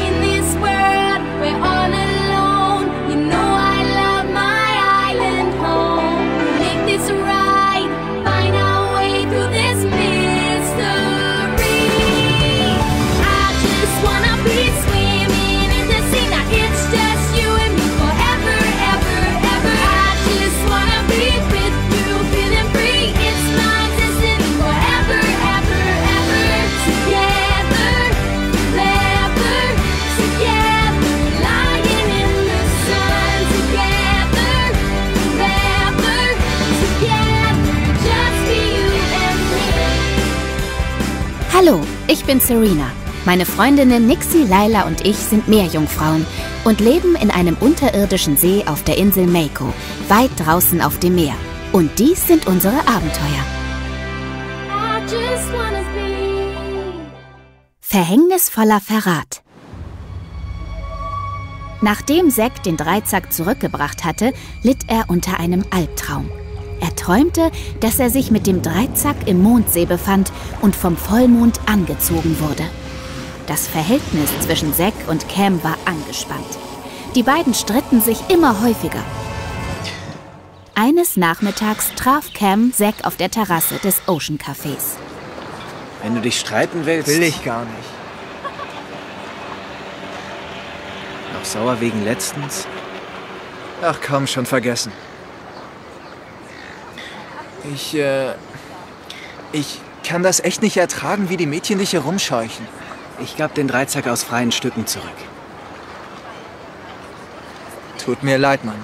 In this Hallo, ich bin Serena. Meine Freundinnen Nixie, Laila und ich sind Meerjungfrauen und leben in einem unterirdischen See auf der Insel Mako, weit draußen auf dem Meer. Und dies sind unsere Abenteuer. Verhängnisvoller Verrat. Nachdem Zack den Dreizack zurückgebracht hatte, litt er unter einem Albtraum. Er träumte, dass er sich mit dem Dreizack im Mondsee befand und vom Vollmond angezogen wurde. Das Verhältnis zwischen Zack und Cam war angespannt. Die beiden stritten sich immer häufiger. Eines Nachmittags traf Cam Zack auf der Terrasse des Ocean Cafés. Wenn du dich streiten willst. Will ich gar nicht. Noch sauer wegen letztens? Ach komm, schon vergessen. Ich, äh. Ich kann das echt nicht ertragen, wie die Mädchen dich herumscheuchen. Ich gab den Dreizack aus freien Stücken zurück. Tut mir leid, Mann.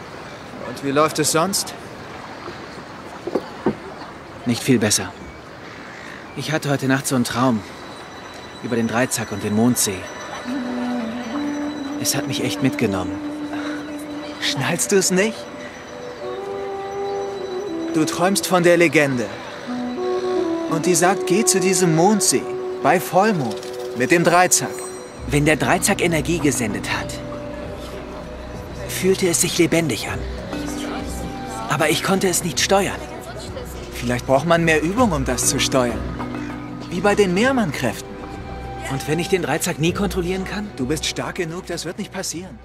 Und wie läuft es sonst? Nicht viel besser. Ich hatte heute Nacht so einen Traum. Über den Dreizack und den Mondsee. Es hat mich echt mitgenommen. Schnallst du es nicht? Du träumst von der Legende. Und die sagt, geh zu diesem Mondsee. Bei Vollmond. Mit dem Dreizack. Wenn der Dreizack Energie gesendet hat, fühlte es sich lebendig an. Aber ich konnte es nicht steuern. Vielleicht braucht man mehr Übung, um das zu steuern. Wie bei den Mehrmannkräften. Und wenn ich den Dreizack nie kontrollieren kann? Du bist stark genug, das wird nicht passieren.